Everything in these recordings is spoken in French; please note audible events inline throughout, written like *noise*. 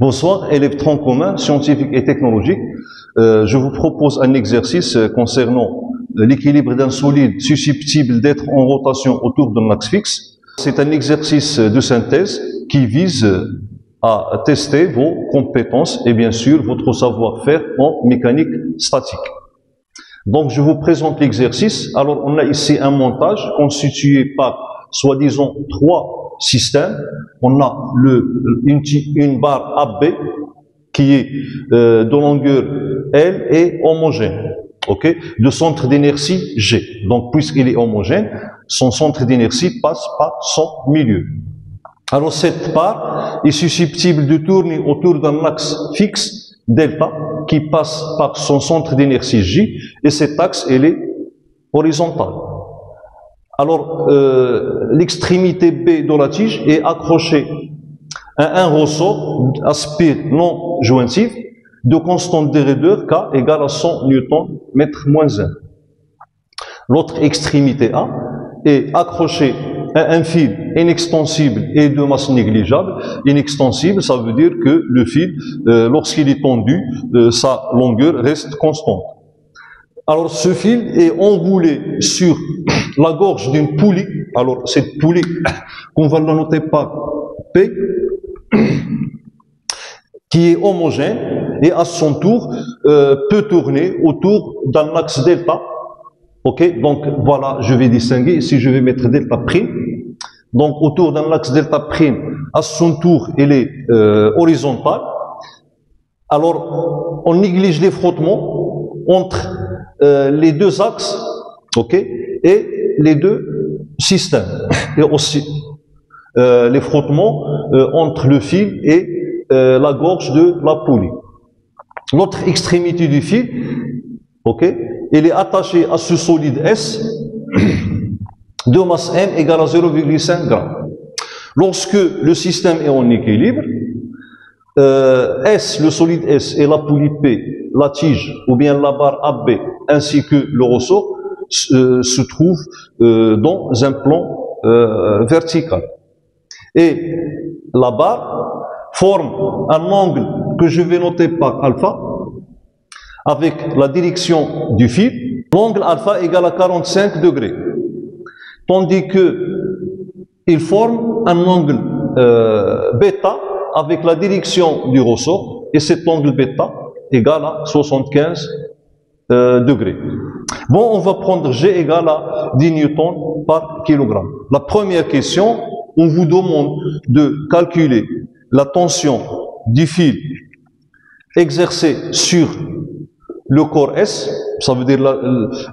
Bonsoir, élèves tronc commun, scientifiques et technologiques. Euh, je vous propose un exercice euh, concernant l'équilibre d'un solide susceptible d'être en rotation autour d'un axe fixe. C'est un exercice de synthèse qui vise à tester vos compétences et bien sûr votre savoir-faire en mécanique statique. Donc je vous présente l'exercice. Alors on a ici un montage constitué par soi-disant trois systèmes. On a le, une, une barre AB qui est euh, de longueur L et homogène, ok, de centre d'inertie G. Donc puisqu'il est homogène, son centre d'inertie passe par son milieu. Alors cette barre est susceptible de tourner autour d'un axe fixe delta qui passe par son centre d'inertie J et cet axe elle est horizontal. Alors euh, l'extrémité B de la tige est accrochée à un ressort aspire non jointif de constante de raideur K égale à 100 newton mètre moins 1. L'autre extrémité A est accrochée un fil inextensible et de masse négligeable. Inextensible, ça veut dire que le fil, euh, lorsqu'il est tendu, euh, sa longueur reste constante. Alors ce fil est enroulé sur la gorge d'une poulie. Alors cette poulie, *laughs* qu'on va la noter par P, qui est homogène et à son tour euh, peut tourner autour d'un axe delta Ok, donc voilà, je vais distinguer. Ici, je vais mettre delta prime. Donc autour d'un axe delta prime, à son tour, il est euh, horizontal. Alors, on néglige les frottements entre euh, les deux axes, ok, et les deux systèmes. Et aussi euh, les frottements euh, entre le fil et euh, la gorge de la poulie. L'autre extrémité du fil, ok, il est attaché à ce solide S de masse m égale à 0,5 g. Lorsque le système est en équilibre, S, le solide S et la poulie P, la tige ou bien la barre AB ainsi que le ressort se trouvent euh, dans un plan euh, vertical. Et la barre forme un angle que je vais noter par alpha avec la direction du fil, l'angle alpha égale à 45 degrés. Tandis que il forme un angle euh, bêta avec la direction du ressort, et cet angle bêta égale à 75 euh, degrés. Bon, on va prendre G égale à 10 newtons par kilogramme. La première question, on vous demande de calculer la tension du fil exercée sur le corps S, ça veut dire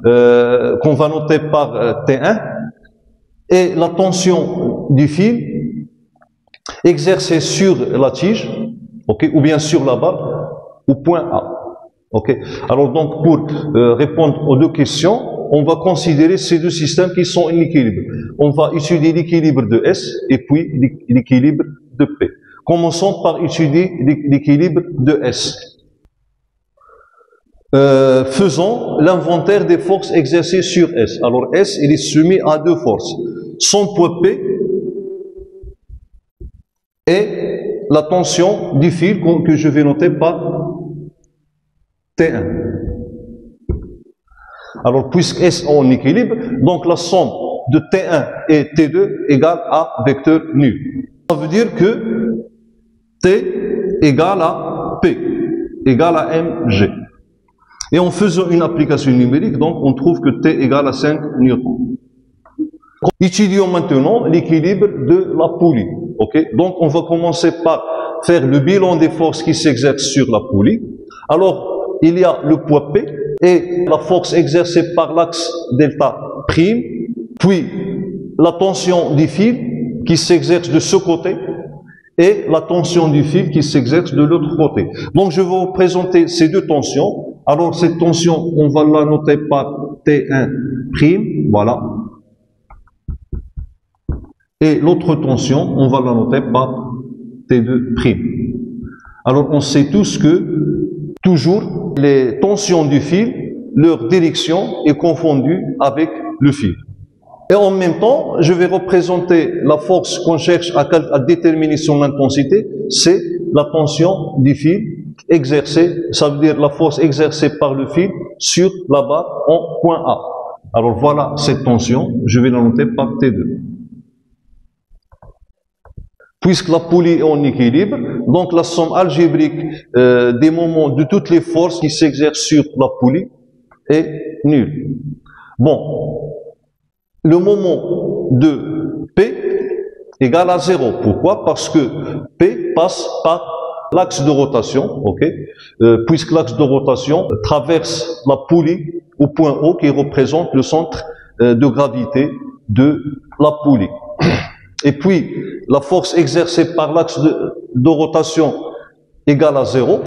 euh, qu'on va noter par euh, T1, et la tension du fil exercée sur la tige, ok, ou bien sur la barre, au point A. Alors donc pour euh, répondre aux deux questions, on va considérer ces deux systèmes qui sont en équilibre. On va étudier l'équilibre de S et puis l'équilibre de P. Commençons par étudier l'équilibre de S. Euh, faisons l'inventaire des forces exercées sur S. Alors S, il est soumis à deux forces. Son poids P et la tension du fil que je vais noter par T1. Alors, puisque S en équilibre, donc la somme de T1 et T2 égale à vecteur nu. Ça veut dire que T égale à P égale à mg. Et en faisant une application numérique, donc, on trouve que T égale à 5 newtons. Étudions maintenant l'équilibre de la poulie. Donc, on va commencer par faire le bilan des forces qui s'exercent sur la poulie. Alors, il y a le poids P et la force exercée par l'axe delta prime, puis la tension du fil qui s'exerce de ce côté et la tension du fil qui s'exerce de l'autre côté. Donc, je vais vous présenter ces deux tensions alors cette tension, on va la noter par T1 prime, voilà. Et l'autre tension, on va la noter par T2 prime. Alors on sait tous que toujours les tensions du fil, leur direction est confondue avec le fil. Et en même temps, je vais représenter la force qu'on cherche à, déterminer son intensité, c'est la tension du fil exercée, ça veut dire la force exercée par le fil sur la barre en point A. Alors voilà cette tension, je vais la noter par T2. Puisque la poulie est en équilibre, donc la somme algébrique euh, des moments de toutes les forces qui s'exercent sur la poulie est nulle. Bon, le moment de P égale à 0. Pourquoi? Parce que P passe par l'axe de rotation, ok? Euh, Puisque l'axe de rotation traverse la poulie au point O qui représente le centre euh, de gravité de la poulie. Et puis, la force exercée par l'axe de, rotation égale à zéro,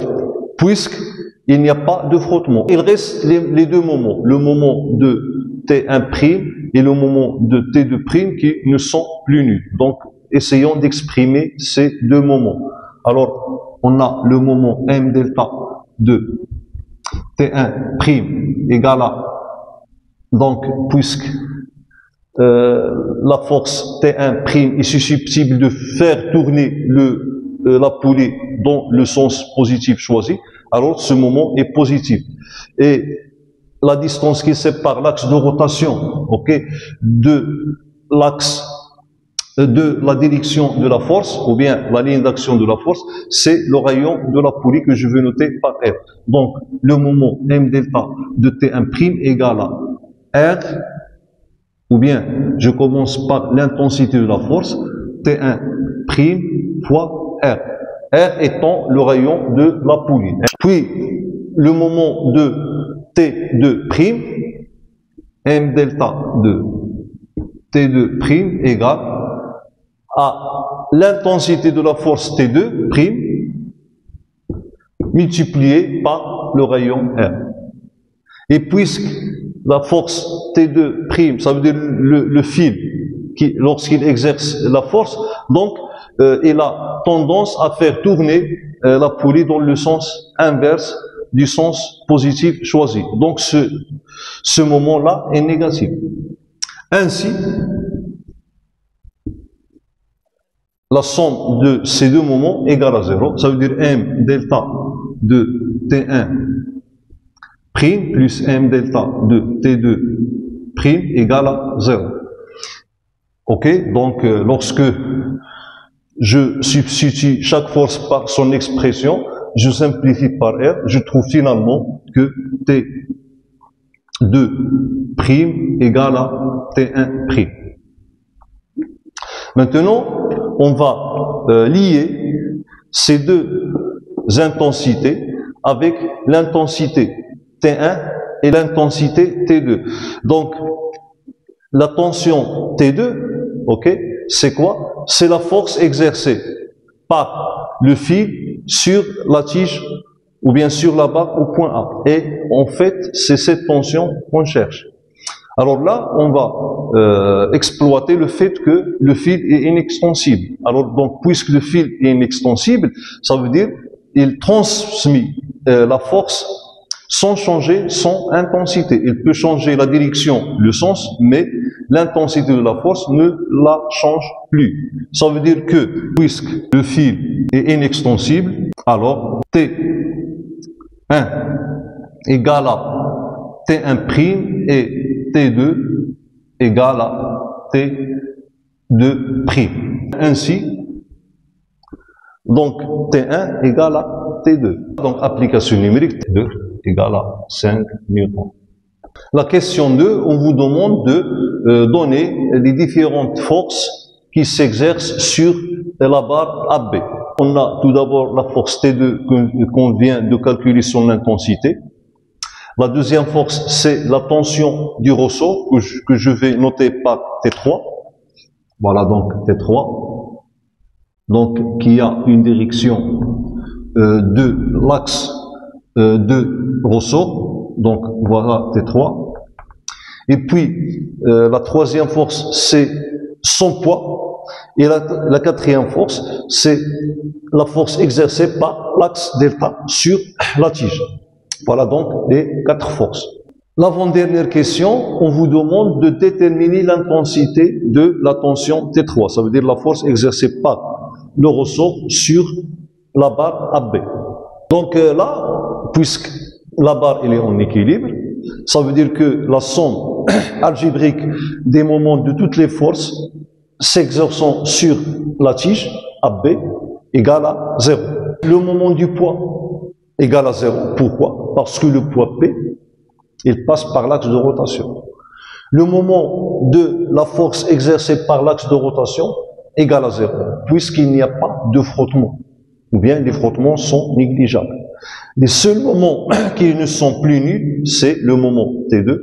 puisqu'il n'y a pas de frottement. Il reste les, deux moments, le moment de T1' et le moment de T2' qui ne sont plus nuls. Donc, essayons d'exprimer ces deux moments. Alors, on a le moment m delta de T1' égale à, donc, puisque euh, la force T1' est susceptible de faire tourner le, euh, la poulie dans le sens positif choisi, alors ce moment est positif. Et la distance qui sépare l'axe de rotation, ok, de l'axe de la direction de la force, ou bien la ligne d'action de la force, c'est le rayon de la poulie que je veux noter par R. Donc, le moment M delta de T1' égale à R, ou bien je commence par l'intensité de la force, T1' fois R. R étant le rayon de la poulie. Puis, le moment de T2', M delta de T2' égale à l'intensité de la force T2 prime multipliée par le rayon R. Et puisque la force T2 prime, ça veut dire le, fil, qui, lorsqu'il exerce la force, donc euh, il a tendance à faire tourner euh, la poulie dans le sens inverse du sens positif choisi. Donc ce, ce moment-là est négatif. Ainsi, la somme de ces deux moments égale à 0. Ça veut dire m delta de T1 prime plus m delta de T2 prime égale à 0. Ok? Donc, euh, lorsque je substitue chaque force par son expression, je simplifie par R, je trouve finalement que T2 prime égale à T1 prime. Maintenant, on va euh, lier ces deux intensités avec l'intensité T1 et l'intensité T2. Donc, la tension T2, ok, c'est quoi? C'est la force exercée par le fil sur la tige ou bien sur la barre au point A. Et en fait, c'est cette tension qu'on cherche. Alors là, on va euh, exploiter le fait que le fil est inextensible. Alors donc, puisque le fil est inextensible, ça veut dire il transmet euh, la force sans changer son intensité. Il peut changer la direction, le sens, mais l'intensité de la force ne la change plus. Ça veut dire que puisque le fil est inextensible, alors T1 égale à T1' et T2 égale à T2 prime. Ainsi, donc T1 égale à T2. Donc application numérique T2 égale à 5 newtons. La question 2, on vous demande de euh, donner les différentes forces qui s'exercent sur la barre AB. On a tout d'abord la force T2 qu'on vient de calculer son intensité. La deuxième force, c'est la tension du ressort que je, vais noter par T3. Voilà donc T3. Donc qui a une direction euh, de l'axe euh, de ressort. Donc voilà T3. Et puis euh, la troisième force, c'est son poids. Et la, la quatrième force, c'est la force exercée par l'axe delta sur la tige. Voilà donc les quatre forces. L'avant-dernière question, on vous demande de déterminer l'intensité de la tension T3. Ça veut dire la force exercée par le ressort sur la barre AB. Donc euh, là, puisque la barre elle est en équilibre, ça veut dire que la somme *clears throat* algébrique des moments de toutes les forces s'exerçant sur la tige AB égale à 0. Le moment du poids égale à 0. Pourquoi? Parce que le poids P, il passe par l'axe de rotation. Le moment de la force exercée par l'axe de rotation égale à 0, puisqu'il n'y a pas de frottement, ou bien les frottements sont négligeables. Les seuls moments *clears throat* qui ne sont plus nuls, c'est le moment T2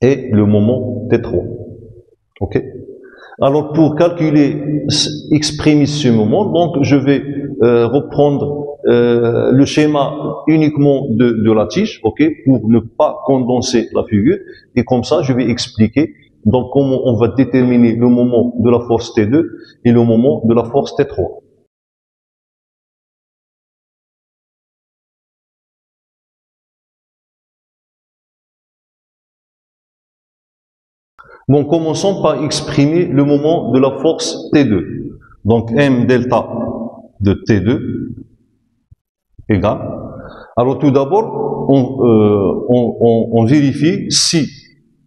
et le moment T3. Ok? Alors pour calculer, exprimer ce moment, donc je vais euh, reprendre euh, le schéma uniquement de, de la tige, ok, pour ne pas condenser la figure. Et comme ça, je vais expliquer donc comment on va déterminer le moment de la force T2 et le moment de la force T3. Bon, commençons par exprimer le moment de la force T2. Donc M delta de T2 égale. Alors tout d'abord, on, euh, vérifie si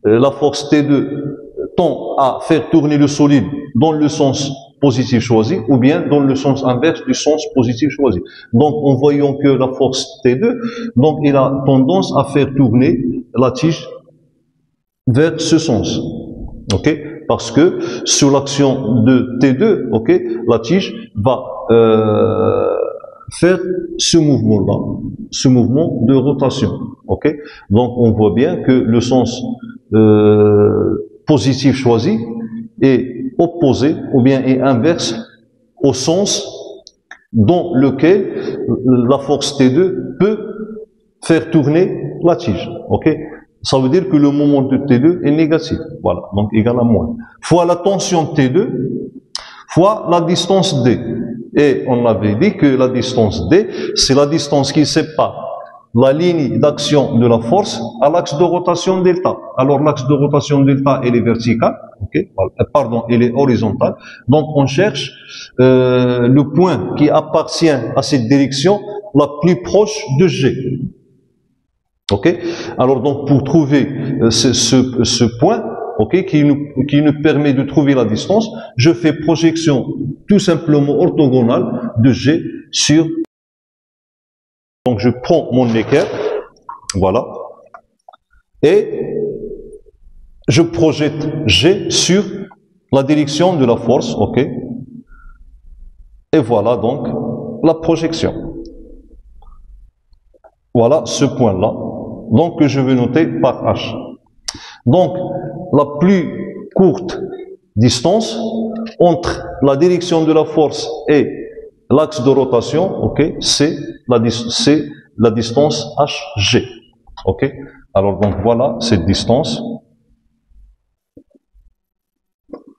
euh, la force T2 tend à faire tourner le solide dans le sens positif choisi ou bien dans le sens inverse du sens positif choisi. Donc en voyant que la force T2, donc il a tendance à faire tourner la tige vers ce sens ok? Parce que sous l'action de T2, ok, la tige va euh, faire ce mouvement-là, ce mouvement de rotation, ok? Donc on voit bien que le sens euh, positif choisi est opposé ou bien est inverse au sens dans lequel la force T2 peut faire tourner la tige, ok? Ça veut dire que le moment de T2 est négatif. Voilà, donc égal à moins. Fois la tension T2, fois la distance D. Et on avait dit que la distance D, c'est la distance qui sépare la ligne d'action de la force à l'axe de rotation delta. Alors l'axe de rotation delta, elle est verticale, ok, euh, pardon, elle est horizontale. Donc on cherche euh, le point qui appartient à cette direction la plus proche de G. Ok Alors donc pour trouver euh, ce, point, ok, qui nous, qui nous permet de trouver la distance, je fais projection tout simplement orthogonale de G sur. Donc je prends mon équerre, voilà, et je projette G sur la direction de la force, ok. Et voilà donc la projection. Voilà ce point-là. Donc que je vais noter par H. Donc la plus courte distance entre la direction de la force et l'axe de rotation, c'est la, la distance HG. Ok. Alors donc voilà cette distance.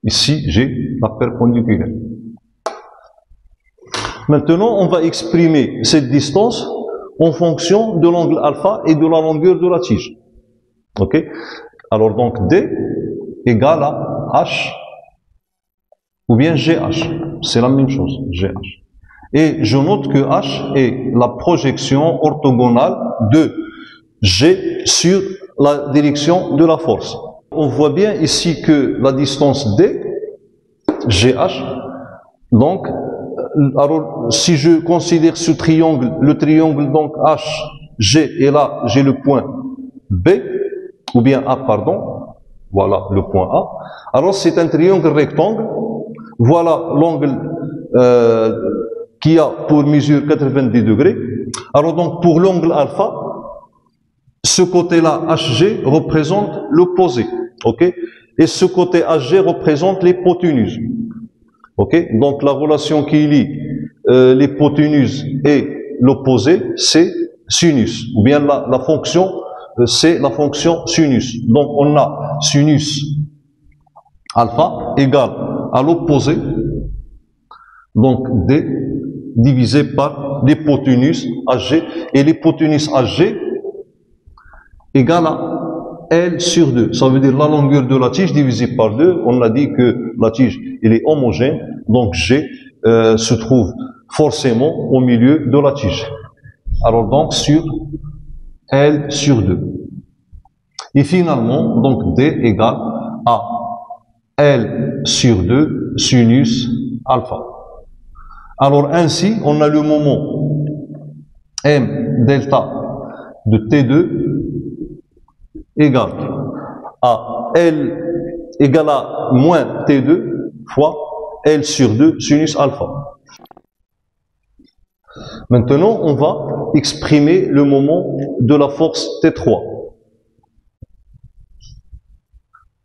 Ici j'ai la perpendiculaire. Maintenant on va exprimer cette distance en fonction de l'angle alpha et de la longueur de la tige. Ok? Alors donc D égale à H ou bien GH. C'est la même chose, GH. Et je note que H est la projection orthogonale de G sur la direction de la force. On voit bien ici que la distance D, GH, donc alors, si je considère ce triangle, le triangle donc H, G, et là, j'ai le point B, ou bien A, pardon, voilà le point A. Alors, c'est un triangle rectangle. Voilà l'angle euh, qui a pour mesure 90 degrés. Alors, donc, pour l'angle alpha, ce côté-là, HG, représente l'opposé. OK? Et ce côté HG représente l'hypoténuse. Ok? Donc la relation qui lie euh, l'hypoténuse et l'opposé, c'est sinus. Ou bien la, la fonction, euh, c'est la fonction sinus. Donc on a sinus alpha égale à l'opposé, donc D divisé par l'hypoténuse AG. Et l'hypoténuse AG égale à L sur 2. Ça veut dire la longueur de la tige divisée par 2. On a dit que la tige, elle est homogène. Donc G euh, se trouve forcément au milieu de la tige. Alors donc sur L sur 2. Et finalement, donc D égale à L sur 2 sinus alpha. Alors ainsi, on a le moment M delta de T2 égale à L égale à moins T2 fois L sur 2 sinus alpha. Maintenant, on va exprimer le moment de la force T3.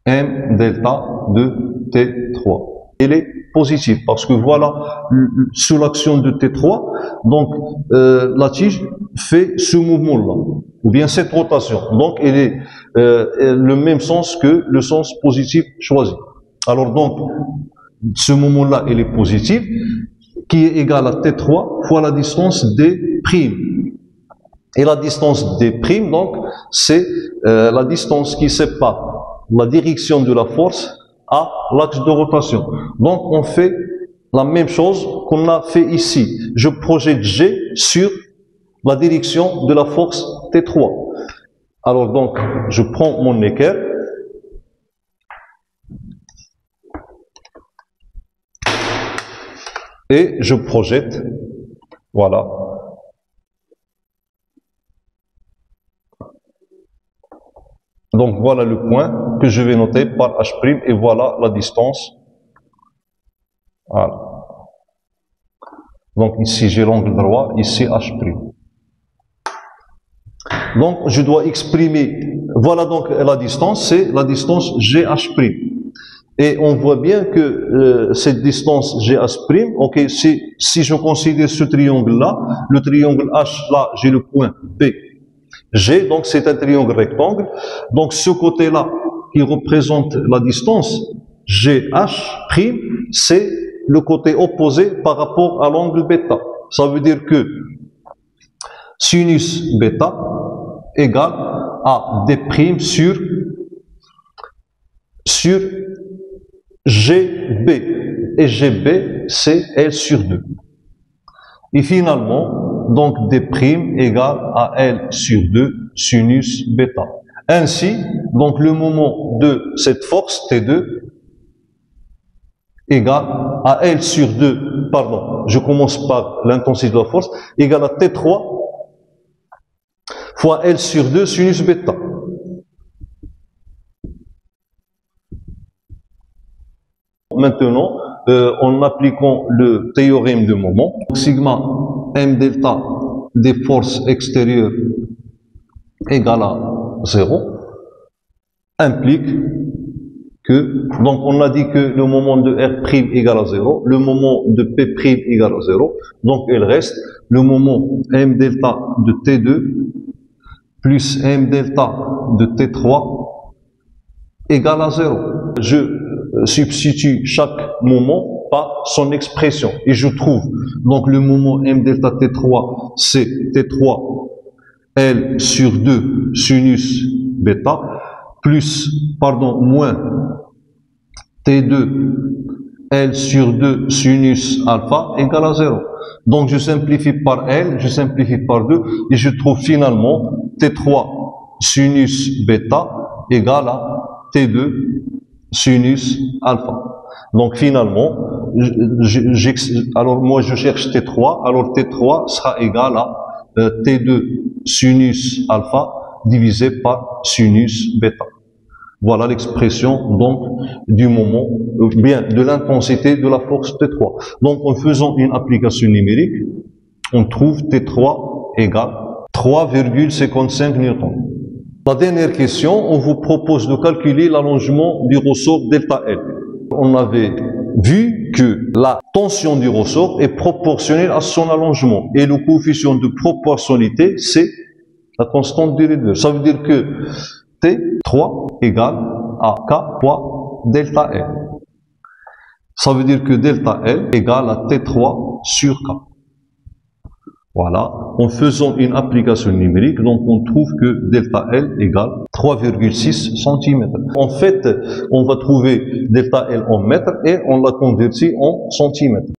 M delta de T3. Elle est positive parce que voilà, sous l'action de T3, donc euh, la tige fait ce mouvement-là, ou bien cette rotation. Donc elle est euh, le même sens que le sens positif choisi. Alors donc, ce moment-là, elle est positive, qui est égal à T3 fois la distance des primes. Et la distance des primes, donc, c'est euh, la distance qui sépare la direction de la force l'axe de rotation. Donc, on fait la même chose qu'on a fait ici. Je projette G sur la direction de la force T3. Alors donc, je prends mon équerre, et je projette, voilà. Donc voilà le point que je vais noter par H' et voilà la distance. Voilà. Donc ici j'ai l'angle droit, ici H'. Donc je dois exprimer, voilà donc la distance, c'est la distance GH'. Et on voit bien que euh, cette distance GH', ok, si, si je considère ce triangle-là, le triangle H, là, j'ai le point B. G, donc c'est un triangle rectangle. Donc ce côté-là, qui représente la distance GH', c'est le côté opposé par rapport à l'angle bêta. Ça veut dire que sinus bêta égale à D' sur, sur GB. Et GB, c'est L sur 2. Et finalement, donc D' égale à L sur 2 sinus bêta. Ainsi, donc le moment de cette force T2 égale à L sur 2, pardon, je commence par l'intensité de la force, égale à T3 fois L sur 2 sinus bêta. Maintenant, euh, en appliquant le théorème de moment, sigma m delta des forces extérieures égale à 0 implique que, donc on a dit que le moment de R' égale à 0, le moment de P' égale à 0, donc il reste le moment m delta de T2 plus m delta de T3 égale à 0. Je substitue chaque moment par son expression. Et je trouve, donc le moment m delta t3, c'est t3 L sur 2 sinus bêta, plus, pardon, moins T2 L sur 2 sinus alpha égale à 0. Donc je simplifie par L, je simplifie par 2, et je trouve finalement T3 sinus bêta égale à T2 sinus alpha. Donc finalement, alors moi je cherche T3, alors T3 sera égal à euh, T2 sinus alpha divisé par sinus bêta. Voilà l'expression donc du moment, euh, bien de l'intensité de la force T3. Donc en faisant une application numérique, on trouve T3 égale 3,55 newtons. La dernière question, on vous propose de calculer l'allongement du ressort delta L. On avait vu que la tension du ressort est proportionnelle à son allongement et le coefficient de proportionnalité, c'est la constante de rigueur. Ça veut dire que T3 égale à K fois delta L. Ça veut dire que delta L égale à T3 sur K. Voilà, en faisant une application numérique, donc on trouve que delta L égale 3,6 cm. En fait, on va trouver delta L en mètres et on l'a converti en centimètres.